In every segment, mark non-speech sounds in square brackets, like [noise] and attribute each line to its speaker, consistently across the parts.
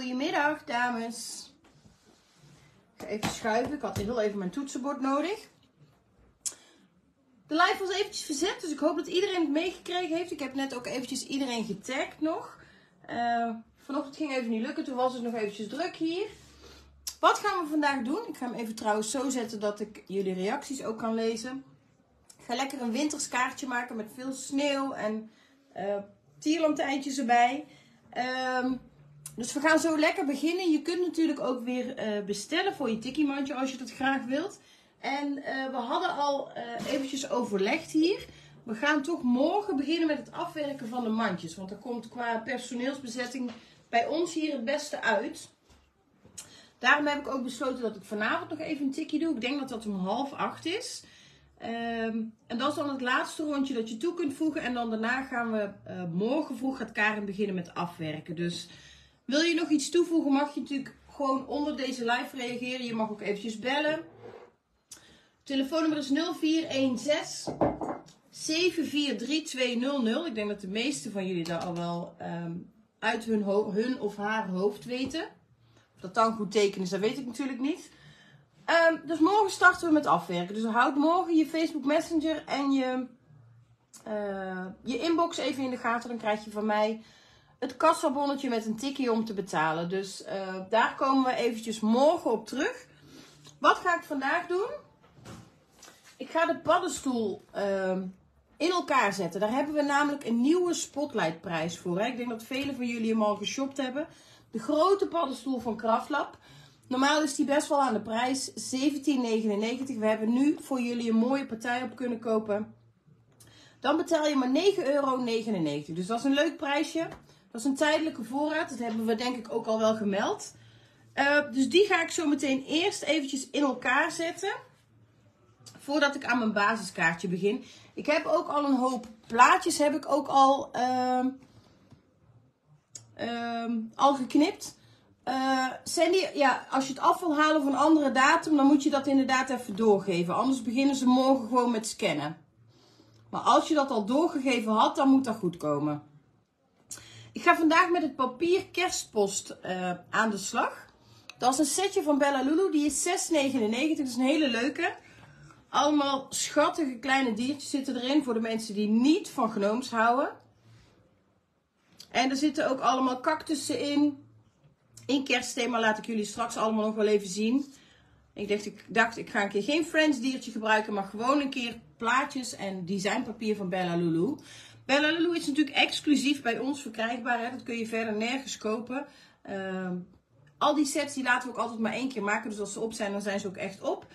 Speaker 1: Goedemiddag, dames. Ik ga even schuiven. Ik had heel even mijn toetsenbord nodig. De live was eventjes verzet, dus ik hoop dat iedereen het meegekregen heeft. Ik heb net ook eventjes iedereen getagd nog. Uh, vanochtend ging even niet lukken, toen was het nog eventjes druk hier. Wat gaan we vandaag doen? Ik ga hem even trouwens zo zetten dat ik jullie reacties ook kan lezen. Ik ga lekker een winterskaartje maken met veel sneeuw en uh, tierlantijntjes erbij. Um, dus we gaan zo lekker beginnen. Je kunt natuurlijk ook weer uh, bestellen voor je tikkiemandje als je dat graag wilt. En uh, we hadden al uh, eventjes overlegd hier. We gaan toch morgen beginnen met het afwerken van de mandjes. Want er komt qua personeelsbezetting bij ons hier het beste uit. Daarom heb ik ook besloten dat ik vanavond nog even een tikkie doe. Ik denk dat dat om half acht is. Um, en dat is dan het laatste rondje dat je toe kunt voegen. En dan daarna gaan we morgen vroeg gaat Karen beginnen met afwerken. Dus wil je nog iets toevoegen, mag je natuurlijk gewoon onder deze live reageren. Je mag ook eventjes bellen. Telefoonnummer is 0416 743200. Ik denk dat de meeste van jullie daar al wel um, uit hun, hun, of haar hoofd weten. Of dat dan goed teken is, dat weet ik natuurlijk niet. Um, dus morgen starten we met afwerken. Dus houd morgen je Facebook Messenger en je, uh, je inbox even in de gaten. Dan krijg je van mij het kassabonnetje met een tikkie om te betalen. Dus uh, daar komen we eventjes morgen op terug. Wat ga ik vandaag doen? Ik ga de paddenstoel uh, in elkaar zetten. Daar hebben we namelijk een nieuwe spotlightprijs voor. Ik denk dat velen van jullie hem al geshopt hebben. De grote paddenstoel van Kraftlab. Normaal is die best wel aan de prijs 17,99. We hebben nu voor jullie een mooie partij op kunnen kopen. Dan betaal je maar 9,99 euro. Dus dat is een leuk prijsje. Dat is een tijdelijke voorraad. Dat hebben we denk ik ook al wel gemeld. Uh, dus die ga ik zo meteen eerst eventjes in elkaar zetten. Voordat ik aan mijn basiskaartje begin. Ik heb ook al een hoop plaatjes heb ik ook al, uh, uh, al geknipt. Uh, Sandy, ja, als je het af wil halen van andere datum, dan moet je dat inderdaad even doorgeven. Anders beginnen ze morgen gewoon met scannen. Maar als je dat al doorgegeven had, dan moet dat goed komen. Ik ga vandaag met het papier kerstpost uh, aan de slag. Dat is een setje van Bella Lulu. Die is 6,99. Dat is een hele leuke. Allemaal schattige kleine diertjes zitten erin. Voor de mensen die niet van gnooms houden. En er zitten ook allemaal cactussen in. In kerstthema laat ik jullie straks allemaal nog wel even zien. Ik dacht, ik dacht, ik ga een keer geen Friends diertje gebruiken. Maar gewoon een keer plaatjes en designpapier van Bella Lulu. Bella Lulu is natuurlijk exclusief bij ons verkrijgbaar. Hè? Dat kun je verder nergens kopen. Uh, al die sets die laten we ook altijd maar één keer maken. Dus als ze op zijn, dan zijn ze ook echt op.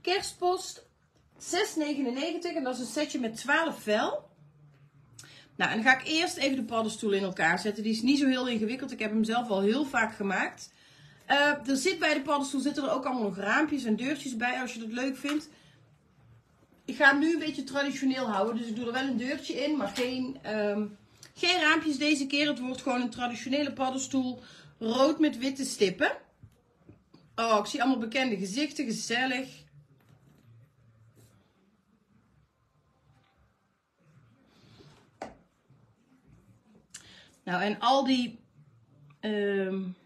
Speaker 1: Kerstpost 6,99. En dat is een setje met 12 vel. Nou, en dan ga ik eerst even de paddenstoel in elkaar zetten. Die is niet zo heel ingewikkeld. Ik heb hem zelf al heel vaak gemaakt. Uh, er zit bij de paddenstoel zitten er ook allemaal nog raampjes en deurtjes bij als je dat leuk vindt. Ik ga hem nu een beetje traditioneel houden. Dus ik doe er wel een deurtje in, maar geen, um, geen raampjes deze keer. Het wordt gewoon een traditionele paddenstoel. Rood met witte stippen. Oh, ik zie allemaal bekende gezichten. Gezellig. Nou, en al die, um,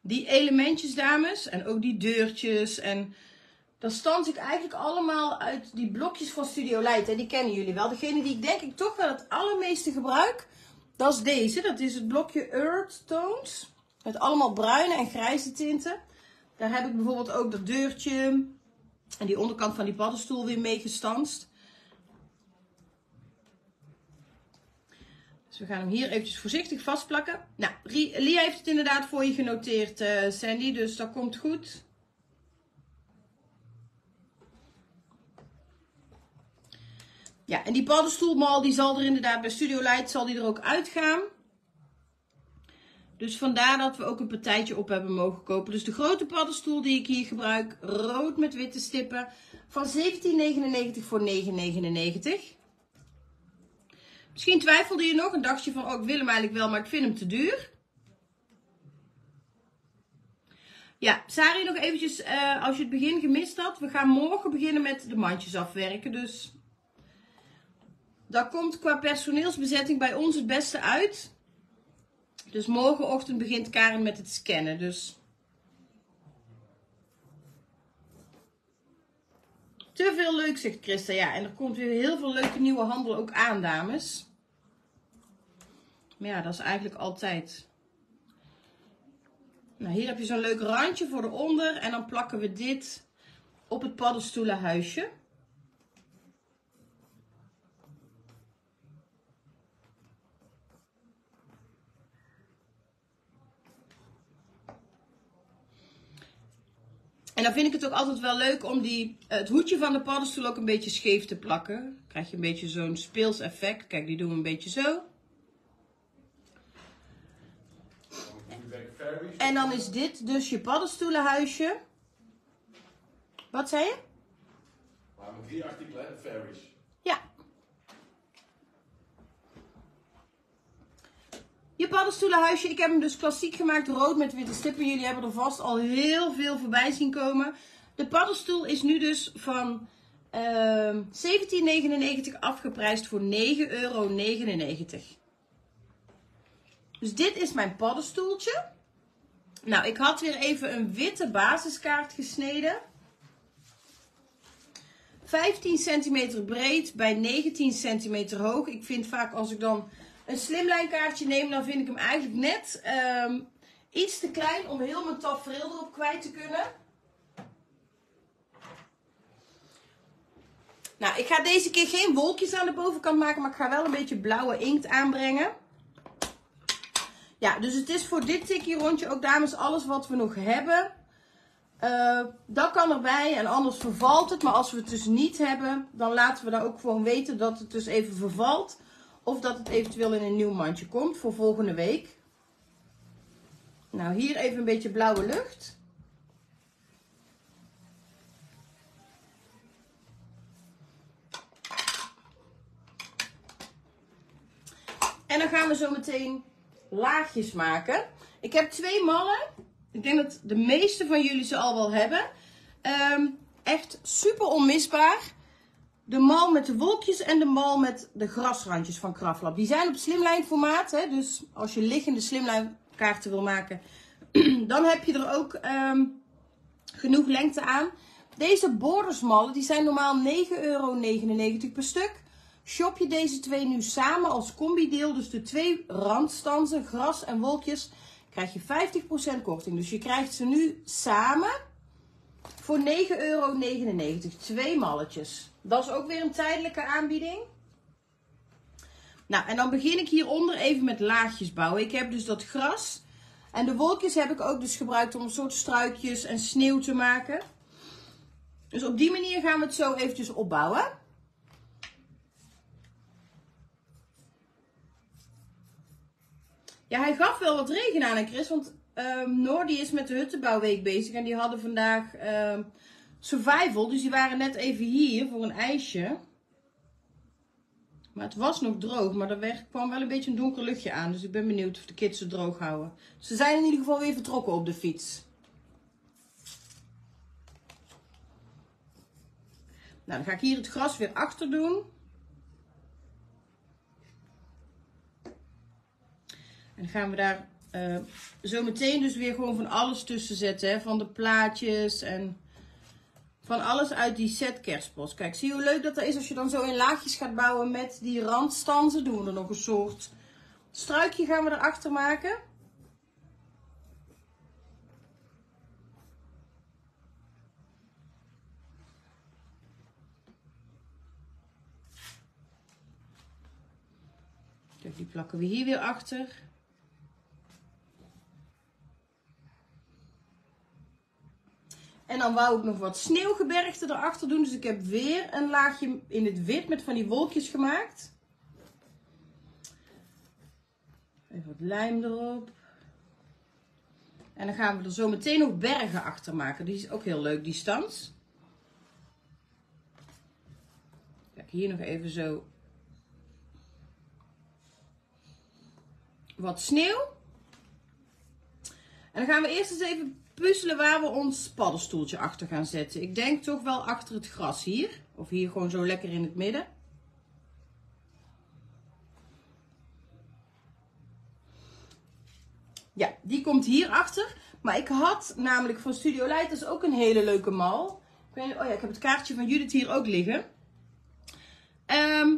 Speaker 1: die elementjes, dames. En ook die deurtjes en dat stans ik eigenlijk allemaal uit die blokjes van Studio Light. En die kennen jullie wel. Degene die ik denk ik toch wel het allermeeste gebruik, dat is deze. Dat is het blokje Earth Tones. Met allemaal bruine en grijze tinten. Daar heb ik bijvoorbeeld ook dat deurtje en die onderkant van die paddenstoel weer mee gestanst. Dus we gaan hem hier eventjes voorzichtig vastplakken. Nou, Lia heeft het inderdaad voor je genoteerd, uh, Sandy. Dus dat komt goed. Ja, en die paddenstoelmal die zal er inderdaad bij Studio Light zal die er ook uitgaan. Dus vandaar dat we ook een partijtje op hebben mogen kopen. Dus de grote paddenstoel die ik hier gebruik, rood met witte stippen, van 17,99 voor 9,99. Misschien twijfelde je nog en dacht je van, oh ik wil hem eigenlijk wel, maar ik vind hem te duur. Ja, Sari nog eventjes, uh, als je het begin gemist had. We gaan morgen beginnen met de mandjes afwerken. Dus dat komt qua personeelsbezetting bij ons het beste uit. Dus morgenochtend begint Karen met het scannen. Dus te veel leuk, zegt Christa. Ja, en er komt weer heel veel leuke nieuwe handel ook aan, dames. Maar ja, dat is eigenlijk altijd. Nou, hier heb je zo'n leuk randje voor eronder. En dan plakken we dit op het paddenstoelenhuisje. En dan vind ik het ook altijd wel leuk om die, het hoedje van de paddenstoel ook een beetje scheef te plakken. Dan krijg je een beetje zo'n speels effect. Kijk, die doen we een beetje zo. En dan is dit dus je paddenstoelenhuisje. Wat zei je?
Speaker 2: Maar met drie artikelen? Fairies.
Speaker 1: Ja. Je paddenstoelenhuisje, ik heb hem dus klassiek gemaakt, rood met witte stippen. Jullie hebben er vast al heel veel voorbij zien komen. De paddenstoel is nu dus van ehm 17,99 afgeprijsd voor 9,99 euro. Dus dit is mijn paddenstoeltje. Nou, ik had weer even een witte basiskaart gesneden. 15 centimeter breed bij 19 centimeter hoog. Ik vind vaak als ik dan een slimlijnkaartje neem, dan vind ik hem eigenlijk net ehm, iets te klein om heel mijn tafereel erop kwijt te kunnen. Nou, ik ga deze keer geen wolkjes aan de bovenkant maken, maar ik ga wel een beetje blauwe inkt aanbrengen. Ja, dus het is voor dit tikkie rondje ook dames alles wat we nog hebben. Uh, dat kan erbij en anders vervalt het. Maar als we het dus niet hebben, dan laten we dan ook gewoon weten dat het dus even vervalt. Of dat het eventueel in een nieuw mandje komt voor volgende week. Nou, hier even een beetje blauwe lucht. En dan gaan we zo meteen laagjes maken. Ik heb twee mallen. Ik denk dat de meeste van jullie ze al wel hebben. Um, echt super onmisbaar. De mal met de wolkjes en de mal met de grasrandjes van Kraftlab. Die zijn op slimlijn formaat. Hè? Dus als je liggende slimlijn kaarten wil maken, [clears throat] dan heb je er ook um, genoeg lengte aan. Deze bordersmallen die zijn normaal 9,99 euro per stuk. Shop je deze twee nu samen als combi-deel, dus de twee randstansen, gras en wolkjes, krijg je 50% korting. Dus je krijgt ze nu samen voor 9,99 euro. Twee malletjes. Dat is ook weer een tijdelijke aanbieding. Nou, en dan begin ik hieronder even met laagjes bouwen. Ik heb dus dat gras. En de wolkjes heb ik ook dus gebruikt om een soort struikjes en sneeuw te maken. Dus op die manier gaan we het zo eventjes opbouwen. Ja, hij gaf wel wat regen aan, Chris. Want um, is met de Huttenbouwweek bezig. En die hadden vandaag um, survival. Dus die waren net even hier voor een ijsje. Maar het was nog droog. Maar er kwam wel een beetje een donker luchtje aan. Dus ik ben benieuwd of de kids het droog houden. Ze zijn in ieder geval weer vertrokken op de fiets. Nou, dan ga ik hier het gras weer achter doen. En gaan we daar uh, zo meteen dus weer gewoon van alles tussen zetten. Hè? Van de plaatjes en van alles uit die set kerstpost. Kijk, zie je hoe leuk dat er is als je dan zo in laagjes gaat bouwen met die randstansen. Doen we er nog een soort struikje gaan we erachter maken. Die plakken we hier weer achter. Dan wou ik nog wat sneeuwgebergte erachter doen. Dus ik heb weer een laagje in het wit met van die wolkjes gemaakt. Even wat lijm erop. En dan gaan we er zo meteen nog bergen achter maken. Die is ook heel leuk, die stand. Kijk, hier nog even zo wat sneeuw. En dan gaan we eerst eens even puzzelen waar we ons paddenstoeltje achter gaan zetten. Ik denk toch wel achter het gras hier. Of hier gewoon zo lekker in het midden. Ja, die komt hierachter. Maar ik had namelijk van Studio Leiders ook een hele leuke mal. Ik weet, oh ja, ik heb het kaartje van Judith hier ook liggen. Ehm,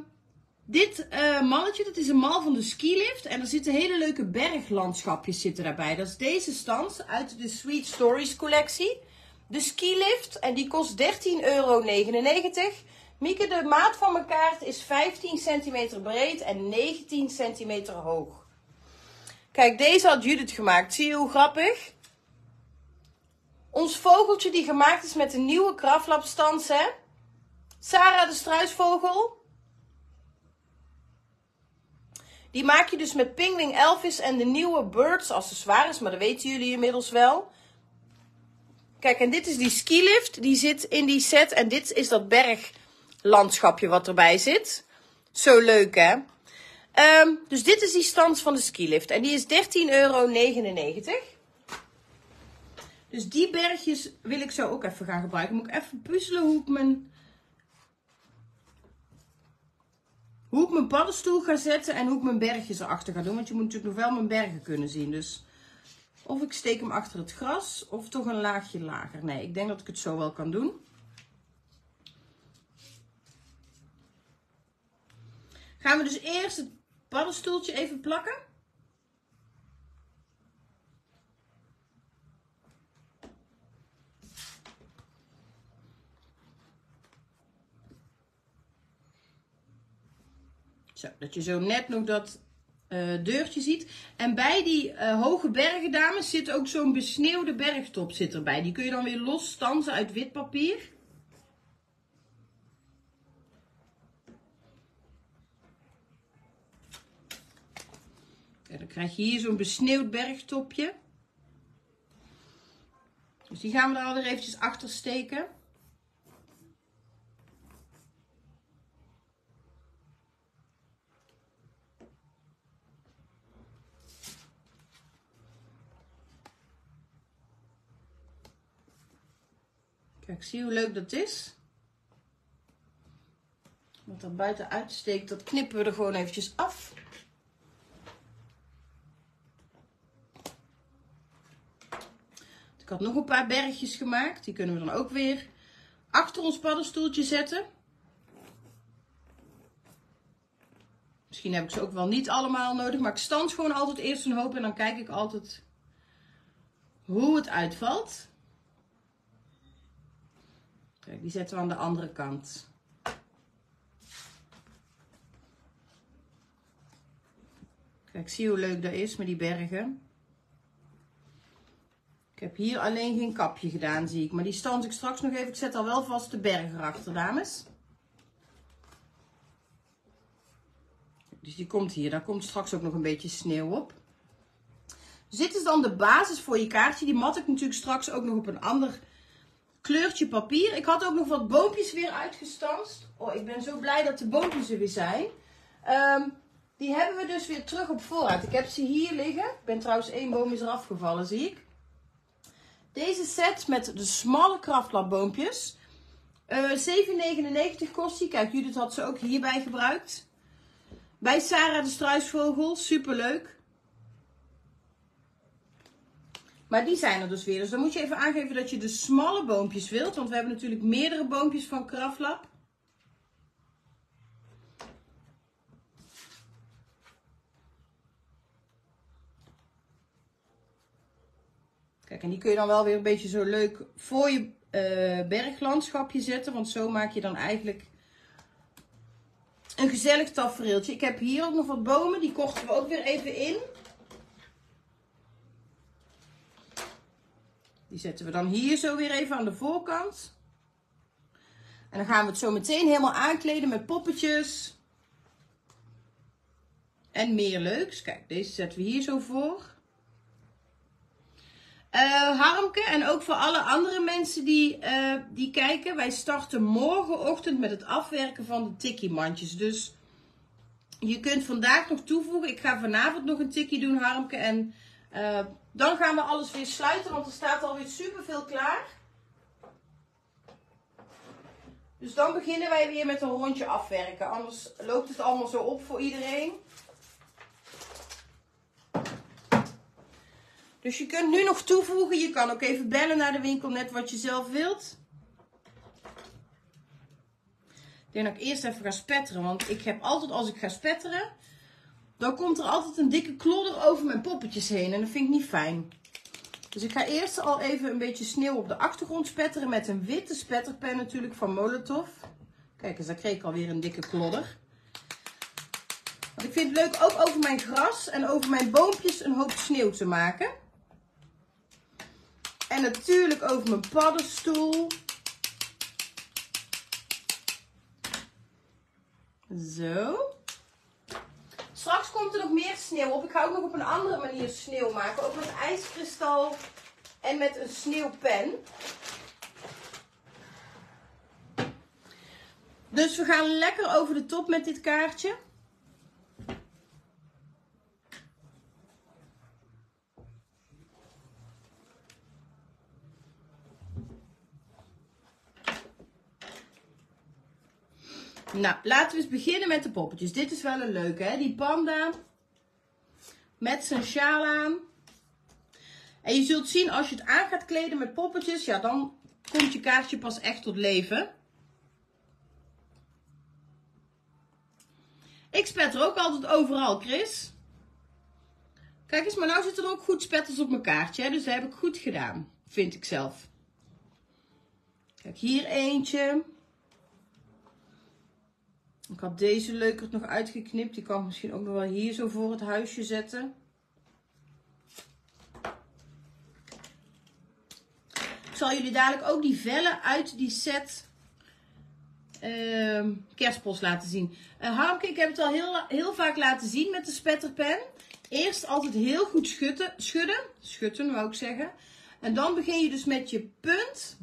Speaker 1: dit uh, dat is een mal van de skilift. En er zitten hele leuke berglandschapjes zitten daarbij. Dat is deze stand uit de Sweet Stories collectie. De skilift. En die kost 13,99 euro. Mieke, de maat van mijn kaart is 15 centimeter breed en 19 centimeter hoog. Kijk, deze had Judith gemaakt. Zie je hoe grappig? Ons vogeltje die gemaakt is met de nieuwe kraflapstans, hè? Sarah de struisvogel. Die maak je dus met Pingwing Elvis en de nieuwe Birds accessoires, maar dat weten jullie inmiddels wel. Kijk, en dit is die skilift, die zit in die set. En dit is dat berglandschapje wat erbij zit. Zo leuk, hè? Um, dus dit is die stand van de skilift. En die is 13,99 euro. Dus die bergjes wil ik zo ook even gaan gebruiken. Moet ik even puzzelen hoe ik mijn, hoe ik mijn paddenstoel ga zetten en hoe ik mijn bergjes erachter ga doen. Want je moet natuurlijk nog wel mijn bergen kunnen zien. Dus of ik steek hem achter het gras of toch een laagje lager. Nee, ik denk dat ik het zo wel kan doen. Gaan we dus eerst het paddenstoeltje even plakken. Dat je zo net nog dat uh, deurtje ziet. En bij die uh, hoge bergen, dames, zit ook zo'n besneeuwde bergtop zit erbij. Die kun je dan weer los stansen uit wit papier. En dan krijg je hier zo'n besneeuwd bergtopje. Dus die gaan we er alweer eventjes achter steken. Kijk, zie hoe leuk dat is. Wat er buiten uitsteekt, dat knippen we er gewoon eventjes af. Ik had nog een paar bergjes gemaakt. Die kunnen we dan ook weer achter ons paddenstoeltje zetten. Misschien heb ik ze ook wel niet allemaal nodig. Maar ik stand gewoon altijd eerst een hoop. En dan kijk ik altijd hoe het uitvalt. Kijk, die zetten we aan de andere kant. Kijk, zie hoe leuk dat is met die bergen. Ik heb hier alleen geen kapje gedaan, zie ik. Maar die stand ik straks nog even. Ik zet al wel vast de bergen erachter, dames. Dus die komt hier. Daar komt straks ook nog een beetje sneeuw op. Dus dit is dan de basis voor je kaartje. Die mat ik natuurlijk straks ook nog op een ander kleurtje papier. Ik had ook nog wat boompjes weer uitgestanst. Oh, ik ben zo blij dat de boompjes er weer zijn. Um, die hebben we dus weer terug op voorraad. Ik heb ze hier liggen. Ik ben trouwens één boom is eraf gevallen, zie ik. Deze set met de smalle kraftlapboompjes. Uh, eh, 7,99 kost die. Kijk, Judith had ze ook hierbij gebruikt. Bij Sarah de struisvogel. Super leuk. Maar die zijn er dus weer. Dus dan moet je even aangeven dat je de smalle boompjes wilt. Want we hebben natuurlijk meerdere boompjes van Kraflap. Kijk, en die kun je dan wel weer een beetje zo leuk voor je uh, berglandschapje zetten. Want zo maak je dan eigenlijk een gezellig tafereeltje. Ik heb hier ook nog wat bomen. Die kochten we ook weer even in. Die zetten we dan hier zo weer even aan de voorkant. En dan gaan we het zo meteen helemaal aankleden met poppetjes. En meer leuks. Kijk, deze zetten we hier zo voor. Uh, Harmke en ook voor alle andere mensen die, uh, die kijken. Wij starten morgenochtend met het afwerken van de tikkie mandjes. Dus je kunt vandaag nog toevoegen. Ik ga vanavond nog een tikkie doen Harmke. En uh, dan gaan we alles weer sluiten, want er staat alweer superveel klaar. Dus dan beginnen wij weer met een rondje afwerken. Anders loopt het allemaal zo op voor iedereen. Dus je kunt nu nog toevoegen. Je kan ook even bellen naar de winkel, net wat je zelf wilt. Ik denk dat ik eerst even ga spetteren. Want ik heb altijd als ik ga spetteren, dan komt er altijd een dikke klodder over mijn poppetjes heen. En dat vind ik niet fijn. Dus ik ga eerst al even een beetje sneeuw op de achtergrond spetteren. Met een witte spetterpen natuurlijk van Molotov. Kijk eens, daar kreeg ik alweer een dikke klodder. Want ik vind het leuk ook over mijn gras en over mijn boompjes een hoop sneeuw te maken. En natuurlijk over mijn paddenstoel. Zo. Komt er nog meer sneeuw op. Ik ga ook nog op een andere manier sneeuw maken. Ook met ijskristal en met een sneeuwpen. Dus we gaan lekker over de top met dit kaartje. Nou, laten we eens beginnen met de poppetjes. Dit is wel een leuke, hè? Die panda met zijn sjaal aan. En je zult zien, als je het aan gaat kleden met poppetjes, ja, dan komt je kaartje pas echt tot leven. Ik spet er ook altijd overal, Chris. Kijk eens, maar nou zitten er ook goed spetters op mijn kaartje. Hè? Dus dat heb ik goed gedaan, vind ik zelf. Kijk, hier eentje. Ik had deze leuker nog uitgeknipt. Die kan ik misschien ook nog wel hier zo voor het huisje zetten. Ik zal jullie dadelijk ook die vellen uit die set uh, kerstpost laten zien. Uh, Harmke, ik heb het al heel, heel vaak laten zien met de spetterpen. Eerst altijd heel goed schudden, schudden, schutten wou ik zeggen. En dan begin je dus met je punt.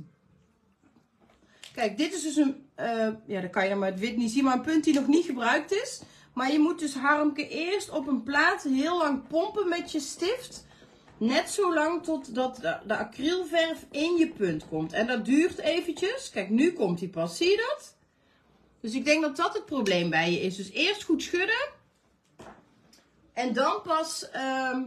Speaker 1: Kijk, dit is dus een, uh, ja, dan kan je maar het wit niet zien, maar een punt die nog niet gebruikt is. Maar je moet dus Harmke eerst op een plaat heel lang pompen met je stift. Net zo lang totdat de, de acrylverf in je punt komt. En dat duurt eventjes. Kijk, nu komt hij pas. Zie je dat? Dus ik denk dat dat het probleem bij je is. Dus eerst goed schudden. En dan pas, uh,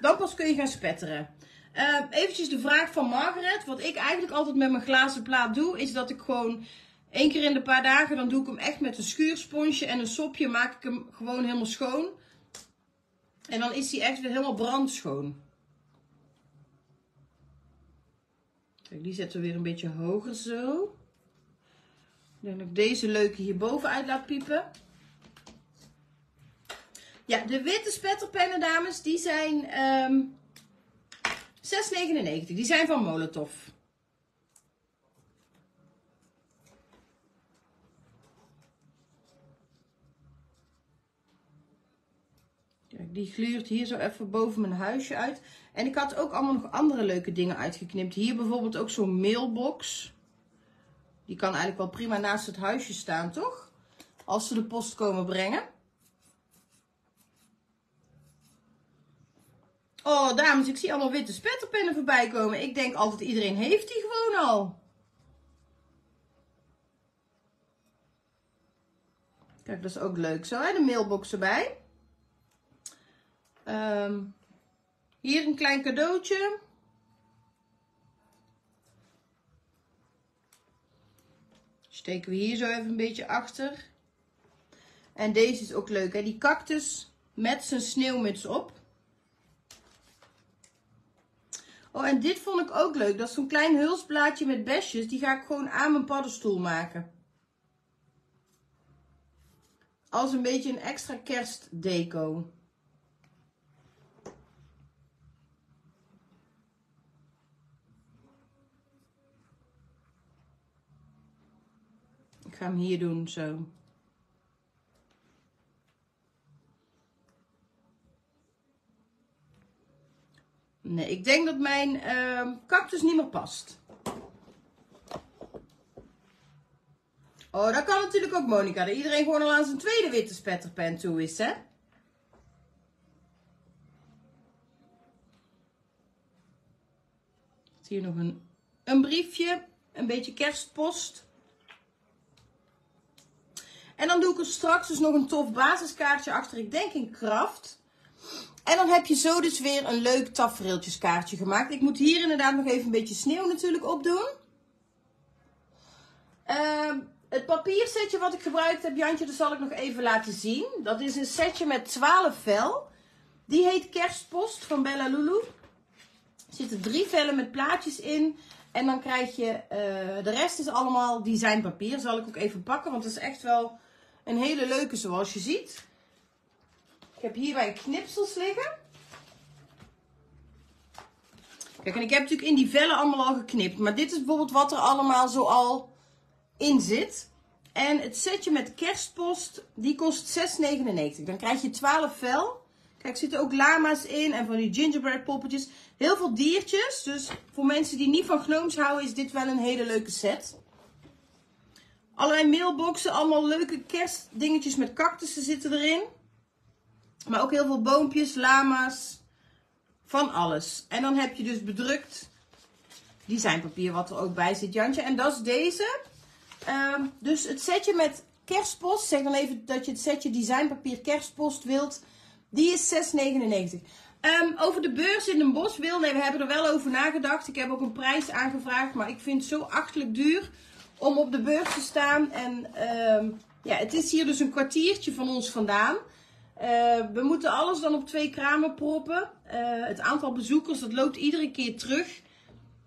Speaker 1: dan pas kun je gaan spetteren. Uh, eventjes de vraag van Margaret. Wat ik eigenlijk altijd met mijn glazen plaat doe, is dat ik gewoon één keer in de paar dagen, dan doe ik hem echt met een schuursponsje en een sopje, maak ik hem gewoon helemaal schoon. En dan is hij echt weer helemaal brandschoon. Kijk, die zetten we weer een beetje hoger zo. Dat ik deze leuke hierboven uit laat piepen. Ja, de witte spetterpennen, dames, die zijn um, 6,99. Die zijn van Molotov. Kijk, die gluurt hier zo even boven mijn huisje uit. En ik had ook allemaal nog andere leuke dingen uitgeknipt. Hier bijvoorbeeld ook zo'n mailbox. Die kan eigenlijk wel prima naast het huisje staan, toch? Als ze de post komen brengen. Oh, dames, ik zie allemaal witte spetterpennen voorbij komen. Ik denk altijd iedereen heeft die gewoon al. Kijk, dat is ook leuk zo, hè? De mailbox erbij. Um, hier een klein cadeautje. Steken we hier zo even een beetje achter. En deze is ook leuk, hè? Die cactus met zijn sneeuwmuts op. Oh, en dit vond ik ook leuk. Dat is zo'n klein hulsblaadje met besjes. Die ga ik gewoon aan mijn paddenstoel maken. Als een beetje een extra kerstdeco. Ik ga hem hier doen, zo. Nee, ik denk dat mijn uh, cactus niet meer past. Oh, dat kan natuurlijk ook Monica. Dat iedereen gewoon al aan zijn tweede witte spetterpen toe is, hè? Hier nog een, een briefje. Een beetje kerstpost. En dan doe ik er straks dus nog een tof basiskaartje achter. Ik denk in kraft. En dan heb je zo dus weer een leuk tafereeltjeskaartje gemaakt. Ik moet hier inderdaad nog even een beetje sneeuw natuurlijk opdoen. Ehm het papiersetje wat ik gebruikt heb, Jantje, dat zal ik nog even laten zien. Dat is een setje met 12 vel. Die heet Kerstpost van Bella Lulu. Er zitten drie vellen met plaatjes in. En dan krijg je, uh, de rest is allemaal designpapier. Zal ik ook even pakken, want het is echt wel een hele leuke zoals je ziet. Ik heb hierbij knipsels liggen. Kijk, en ik heb natuurlijk in die vellen allemaal al geknipt. Maar dit is bijvoorbeeld wat er allemaal zo al in zit. En het setje met kerstpost, die kost 6,99. Dan krijg je 12 vel. Kijk, zitten ook lama's in en van die gingerbread poppetjes. Heel veel diertjes. Dus voor mensen die niet van gnomes houden, is dit wel een hele leuke set. Allerlei mailboxen, allemaal leuke kerstdingetjes met cactussen zitten erin. Maar ook heel veel boompjes, lama's, van alles. En dan heb je dus bedrukt designpapier wat er ook bij zit, Jantje. En dat is deze. Um, dus het setje met kerstpost, zeg dan even dat je het setje designpapier kerstpost wilt. Die is 6,99. Um, ehm, over de beurs in een bos wil, nee, we hebben er wel over nagedacht. Ik heb ook een prijs aangevraagd, maar ik vind het zo achtelijk duur om op de beurs te staan. En um, ja, het is hier dus een kwartiertje van ons vandaan. Uh, we moeten alles dan op twee kramen proppen. Uh, het aantal bezoekers, dat loopt iedere keer terug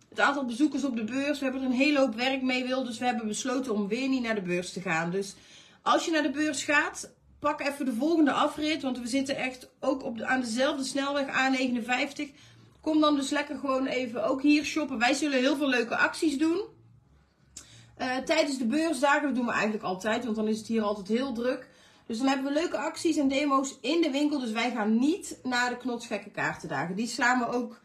Speaker 1: het aantal bezoekers op de beurs. We hebben er een hele hoop werk mee wil. Dus we hebben besloten om weer niet naar de beurs te gaan. Dus als je naar de beurs gaat, pak even de volgende afrit. Want we zitten echt ook op de, aan dezelfde snelweg A59. Kom dan dus lekker gewoon even ook hier shoppen. Wij zullen heel veel leuke acties doen. Uh, tijdens de beursdagen, dat doen we eigenlijk altijd. Want dan is het hier altijd heel druk. Dus dan hebben we leuke acties en demo's in de winkel. Dus wij gaan niet naar de knotsgekke kaartendagen. Die slaan we ook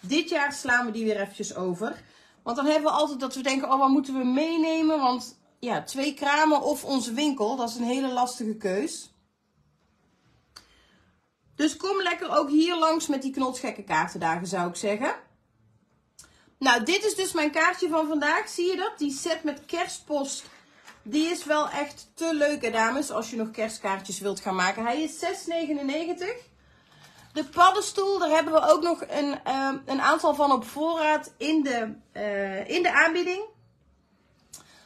Speaker 1: dit jaar slaan we die weer eventjes over. Want dan hebben we altijd dat we denken, oh wat moeten we meenemen? Want ja, twee kramen of onze winkel, dat is een hele lastige keus. Dus kom lekker ook hier langs met die knotsgekke kaartendagen zou ik zeggen. Nou, dit is dus mijn kaartje van vandaag. Zie je dat? Die set met kerstpost. Die is wel echt te leuk, dames. Als je nog kerstkaartjes wilt gaan maken. Hij is 6,99. De paddenstoel, daar hebben we ook nog een, uh, een aantal van op voorraad in de, uh, in de aanbieding.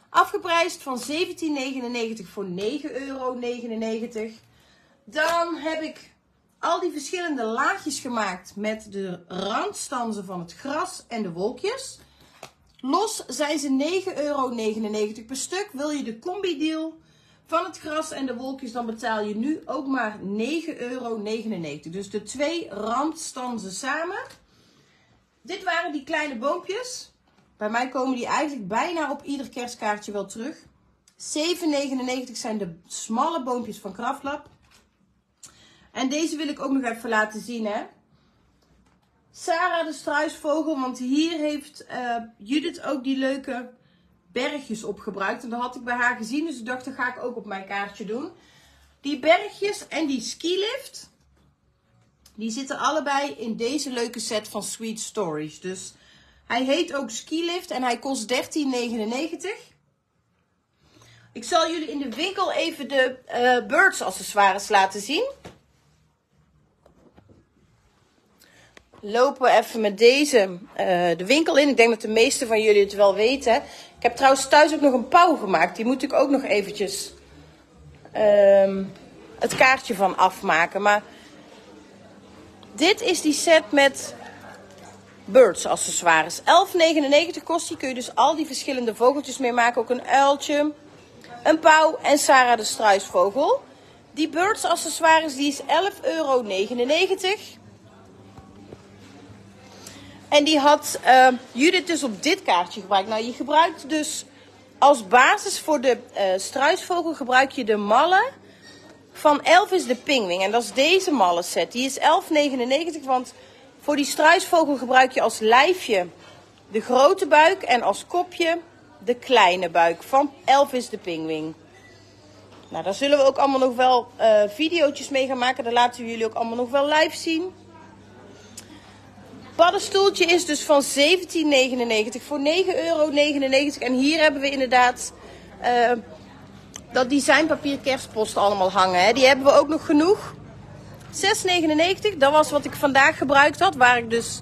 Speaker 1: Afgeprijsd van 17,99 voor 9,99 euro. Dan heb ik al die verschillende laagjes gemaakt met de randstanzen van het gras en de wolkjes. Los zijn ze 9,99 euro per stuk. Wil je de combi deal van het gras en de wolkjes, dan betaal je nu ook maar 9,99 euro. Dus de twee randstanzen samen. Dit waren die kleine boompjes. Bij mij komen die eigenlijk bijna op ieder kerstkaartje wel terug. 7,99 zijn de smalle boompjes van Kraftlab. En deze wil ik ook nog even laten zien. Hè. Sarah de struisvogel, want hier heeft uh, Judith ook die leuke bergjes opgebruikt. En dat had ik bij haar gezien, dus ik dacht, dat ga ik ook op mijn kaartje doen. Die bergjes en die skilift, die zitten allebei in deze leuke set van Sweet Stories. Dus hij heet ook skilift en hij kost 13,99. Ik zal jullie in de winkel even de uh, birds accessoires laten zien. Lopen we even met deze uh, de winkel in. Ik denk dat de meeste van jullie het wel weten. Ik heb trouwens thuis ook nog een pauw gemaakt. Die moet ik ook nog eventjes uh, het kaartje van afmaken. Maar dit is die set met birds accessoires. 11,99 kost die. Kun je dus al die verschillende vogeltjes mee maken. Ook een uiltje, een pauw en Sarah de struisvogel. Die birds accessoires die is 11,99 euro. En die had uh, Judith dus op dit kaartje gebruikt. Nou, je gebruikt dus als basis voor de uh, struisvogel gebruik je de mallen van Elvis de Pingwing. En dat is deze mallen set. Die is 11,99, want voor die struisvogel gebruik je als lijfje de grote buik en als kopje de kleine buik van Elvis de Pingwing. Nou, daar zullen we ook allemaal nog wel uh, video's mee gaan maken. Daar laten we jullie ook allemaal nog wel live zien. Paddenstoeltje is dus van 17,99 voor 9,99 euro. En hier hebben we inderdaad uh, dat designpapier kerstpost allemaal hangen. Hè. Die hebben we ook nog genoeg. 6,99. Dat was wat ik vandaag gebruikt had. Waar ik dus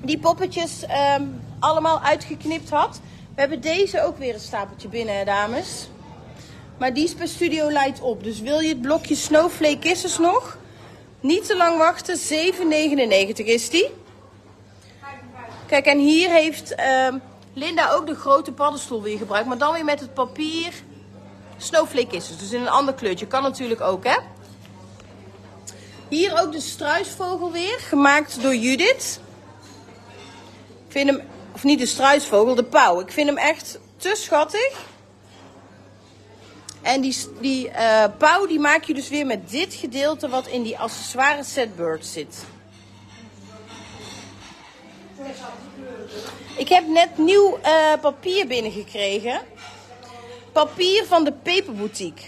Speaker 1: die poppetjes ehm, allemaal uitgeknipt had. We hebben deze ook weer een stapeltje binnen, dames. Maar die is bij Studio Light op. Dus wil je het blokje Snowflake Kisses nog? Niet te lang wachten. 7,99 is die. Kijk, en hier heeft ehm, Linda ook de grote paddenstoel weer gebruikt. Maar dan weer met het papier Snowflake Kisses. Dus in een ander kleurtje. Kan natuurlijk ook, hè? Hier ook de struisvogel weer. Gemaakt door Judith. Ik vind hem, of niet de struisvogel, de pauw. Ik vind hem echt te schattig. En die, die uh, pauw die maak je dus weer met dit gedeelte wat in die accessoire setbird zit. Ik heb net nieuw uh, papier binnengekregen. Papier van de Peperboutique.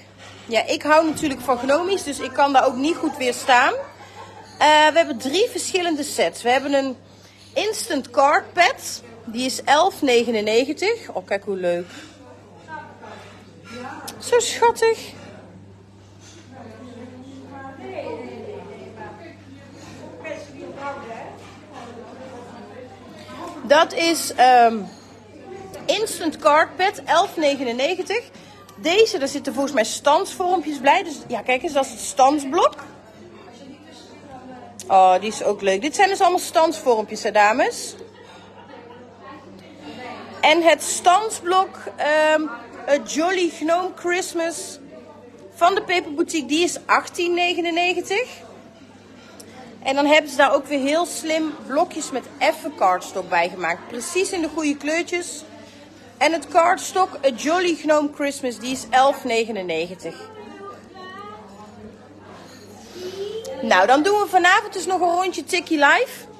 Speaker 1: Ja, ik hou natuurlijk van gnomies, dus ik kan daar ook niet goed weerstaan. Uh, we hebben drie verschillende sets. We hebben een instant card pad. Die is 11,99. Oh, kijk hoe leuk. Zo schattig. Dat is um, Instant Card Pad, 11,99. Deze, daar zitten volgens mij standsvormpjes bij. Dus ja, kijk eens, dat is het standsblok. Oh, die is ook leuk. Dit zijn dus allemaal standsvormpjes, dames. En het standsblok, um, A Jolly Gnome Christmas van de Peperboutique, die is 18,99. En dan hebben ze daar ook weer heel slim blokjes met effen cardstock bij gemaakt. Precies in de goede kleurtjes. En het cardstock, A Jolly Gnome Christmas, die is 11,99. Nou, dan doen we vanavond dus nog een rondje Tikkie Live.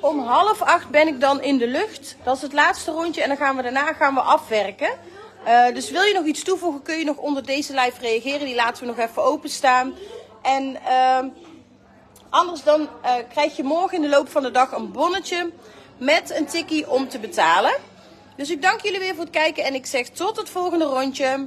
Speaker 1: Om half acht ben ik dan in de lucht. Dat is het laatste rondje en dan gaan we daarna gaan we afwerken. Uh, dus wil je nog iets toevoegen, kun je nog onder deze live reageren. Die laten we nog even openstaan. En uh, anders dan uh, krijg je morgen in de loop van de dag een bonnetje met een tikkie om te betalen. Dus ik dank jullie weer voor het kijken en ik zeg tot het volgende rondje.